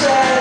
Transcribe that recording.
said.